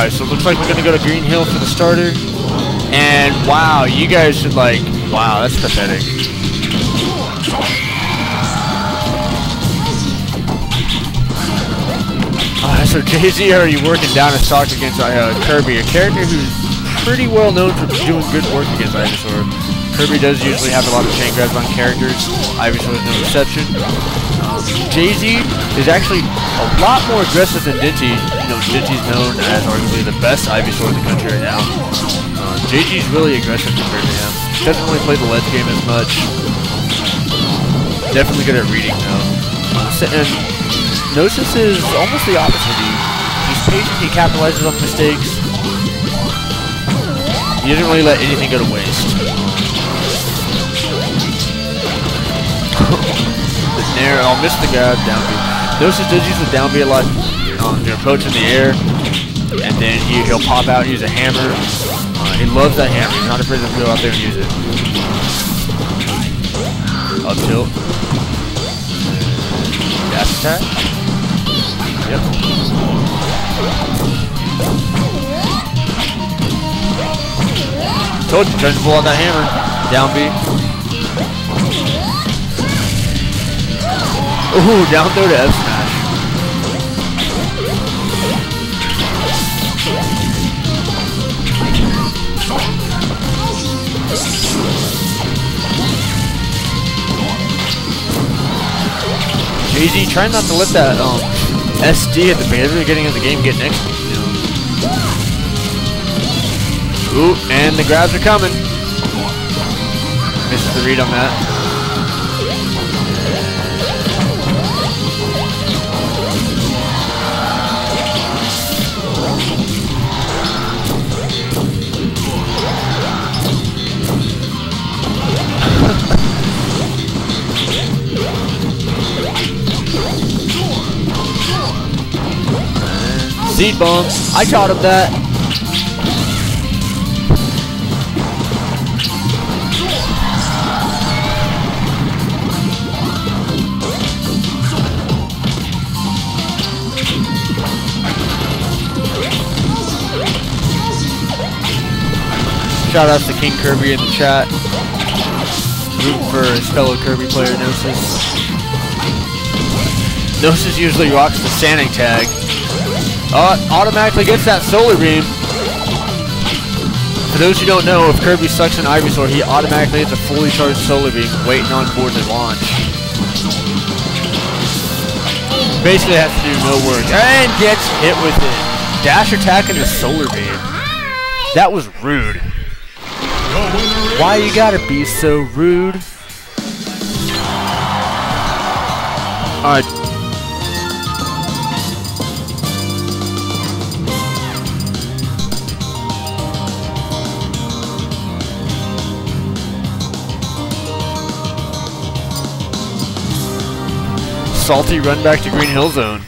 Alright, so it looks like we're gonna go to Green Hill for the starter. And wow, you guys should like, wow, that's pathetic. Uh, so JZ already working down a stock against uh, Kirby, a character who's pretty well known for doing good work against Ivysaur. Kirby does usually have a lot of chain grabs on characters. Ivysaur is no exception. JZ is actually a lot more aggressive than Dinty. You know, Dinty's known as arguably the best Ivysaur in the country right now. Uh, JZ's really aggressive compared to him. Doesn't really play the ledge game as much. Definitely good at reading though. Uh, and Gnosis is almost the opposite. He, he's patient, he capitalizes on mistakes. He doesn't really let anything go to waste. Nair, I'll miss the guy down B. Gnosis does use the down B a lot um, to approach in the air, and then he, he'll pop out and use a hammer. Uh, he loves that hammer. He's not afraid to go out there and use it. Up tilt. Dash attack. Yep. Told you, trying to pull out that hammer. Down B. Ooh, down throw to F smash. JZ, try not to let that um SD at the beginning of the game get next. Ooh, and the grabs are coming. Misses the read on that. Seed bomb. I taught him that. Shout out to King Kirby in the chat. Root for his fellow Kirby player, Gnosis. Gnosis usually rocks the standing tag, uh, automatically gets that Solar Beam. For those who don't know, if Kirby sucks an Ivysaur, he automatically gets a fully charged Solar Beam waiting on board to launch. Basically has to do no work. And gets hit with it. Dash attack and the Solar Beam. That was rude. Why you gotta be so rude? Alright, salty run back to Green Hill Zone.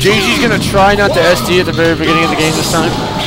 JZ's gonna try not to SD at the very beginning of the game this time.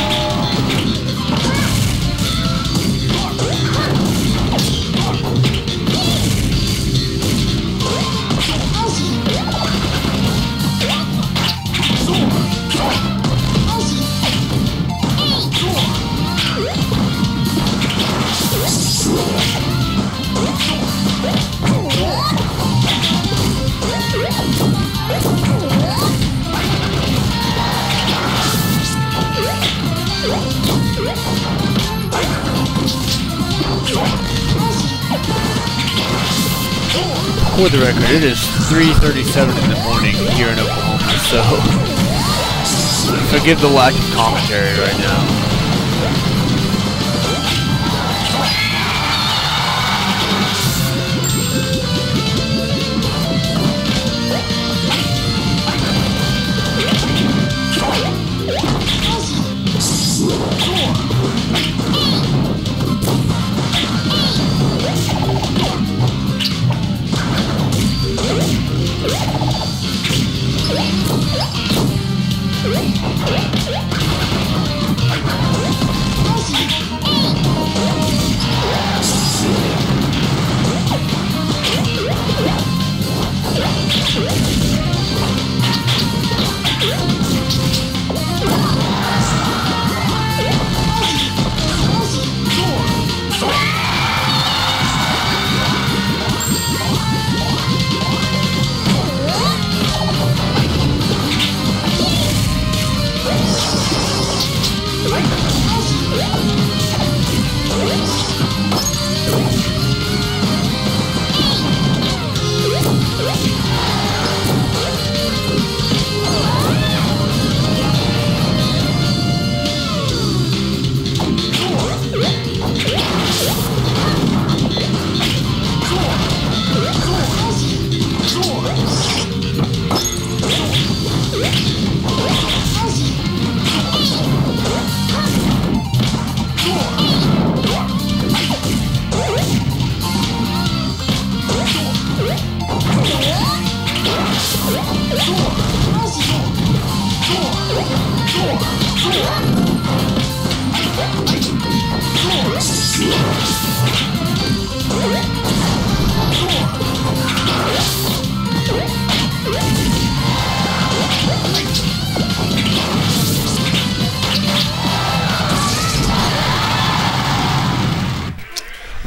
For the record, it is 3.37 in the morning here in Oklahoma, so forgive the lack of commentary right now.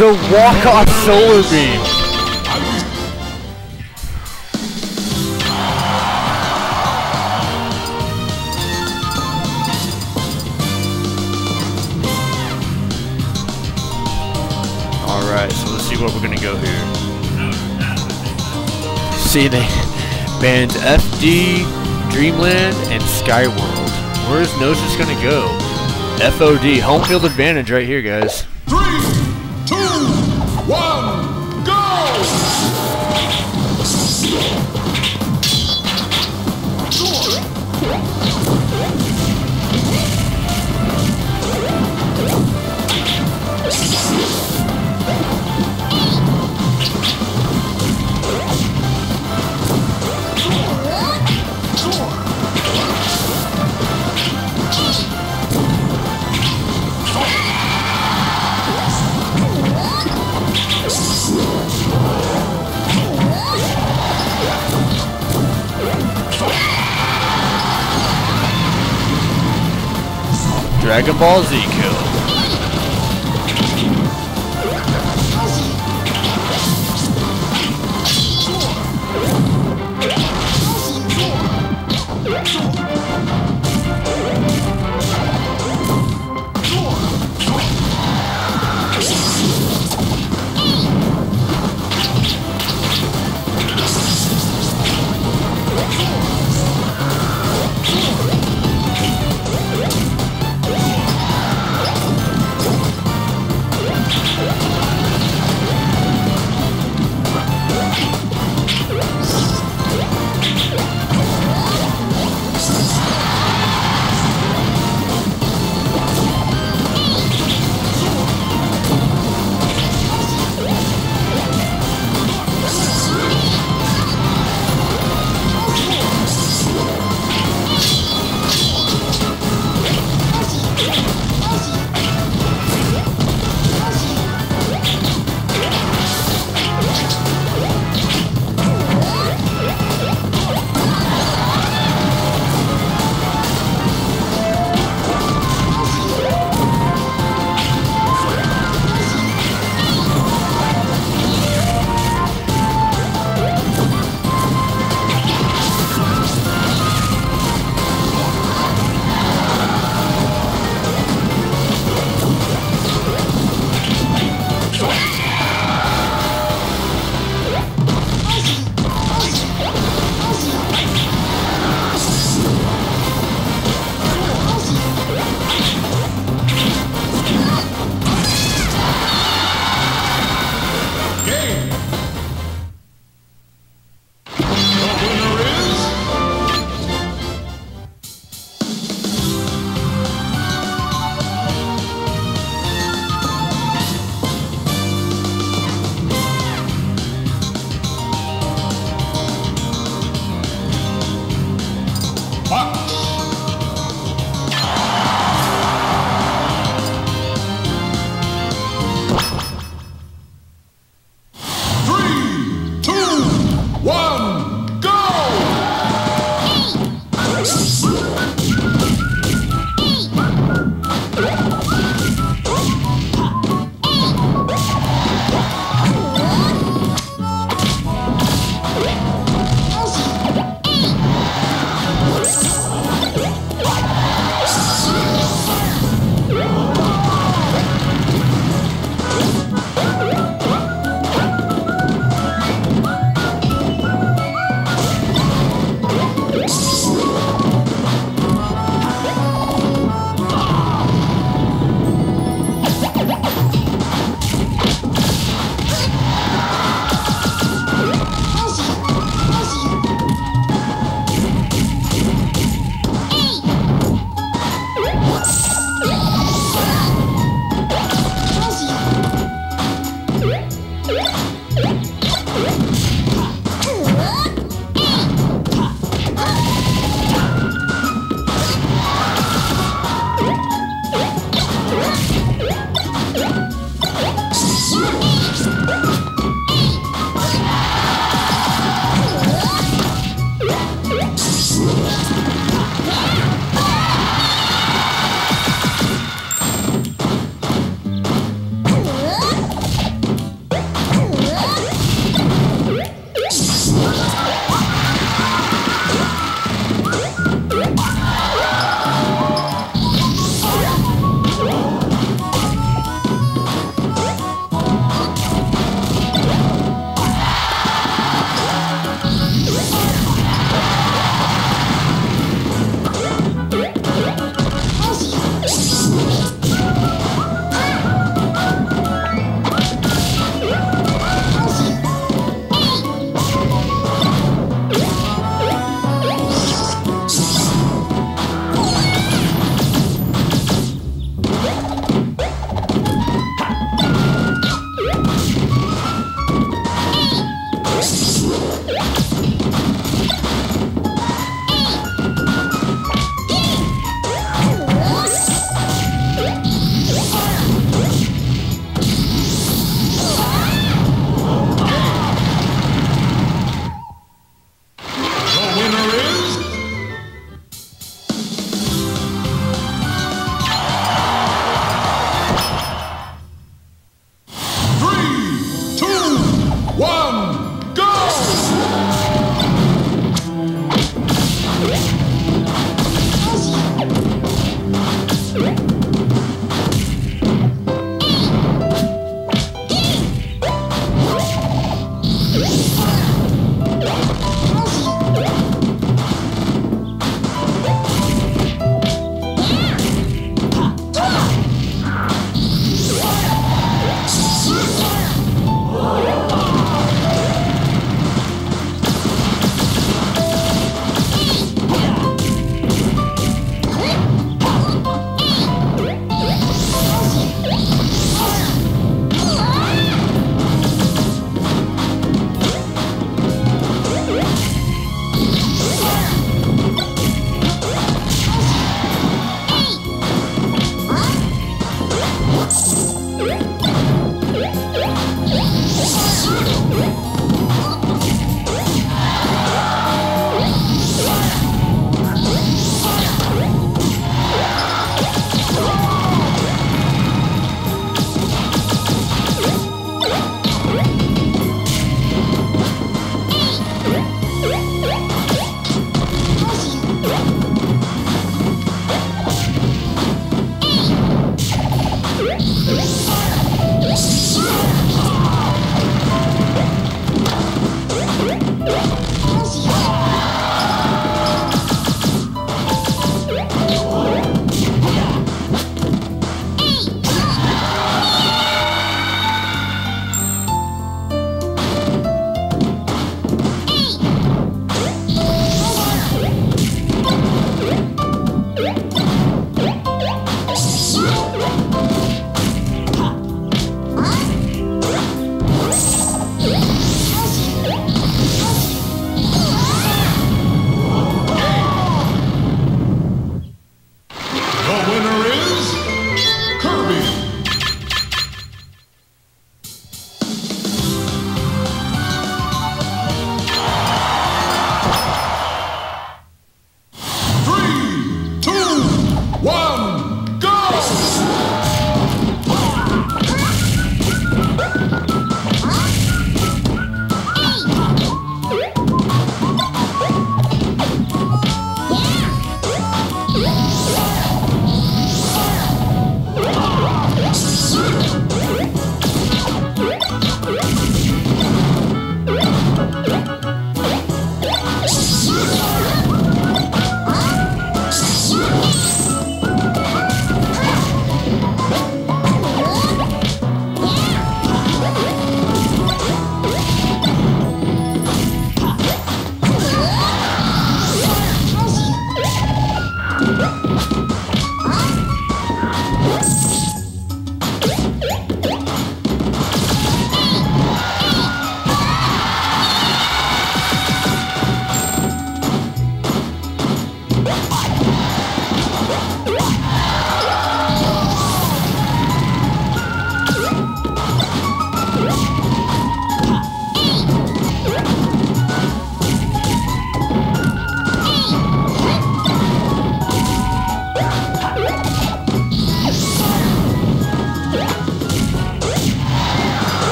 The walk-off solar beam. Alright, so let's see what we're gonna go here. See, they banned FD, Dreamland, and Skyworld. Where's Gnosis gonna go? FOD, home field advantage right here, guys. Three, two, one, Dragon Ball Z.